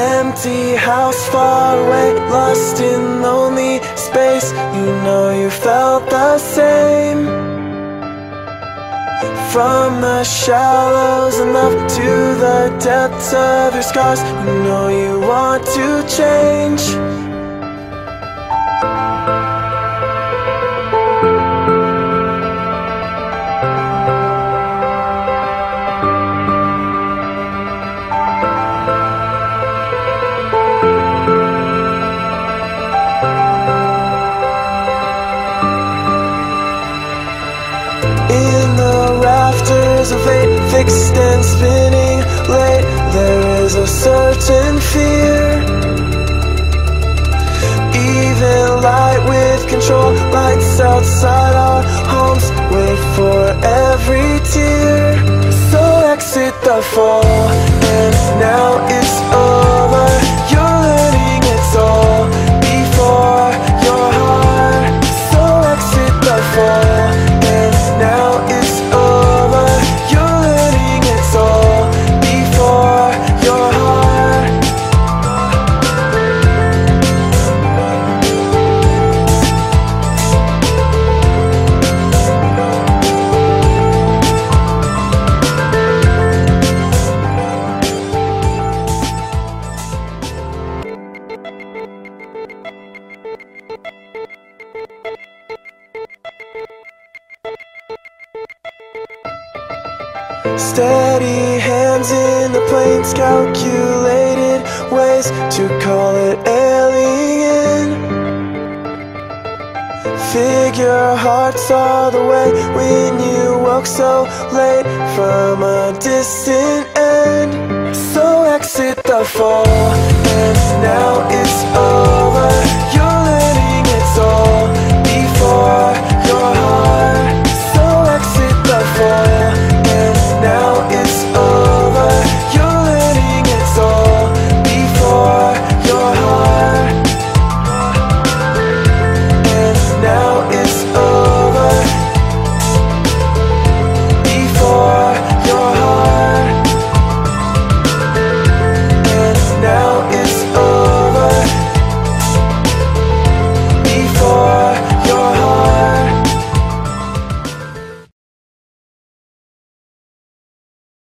empty house far away Lost in lonely space. You know you felt the same. From the shallows love to the depths of your scars You know you want to change fixed and spinning late, there is a certain fear. Even light with control lights outside our homes, wait for every tear. So exit the fall, Steady hands in the plane's calculated ways to call it alien. Figure hearts all the way when you woke so late from a distant end. So exit the fall